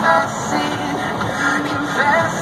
I see, Confess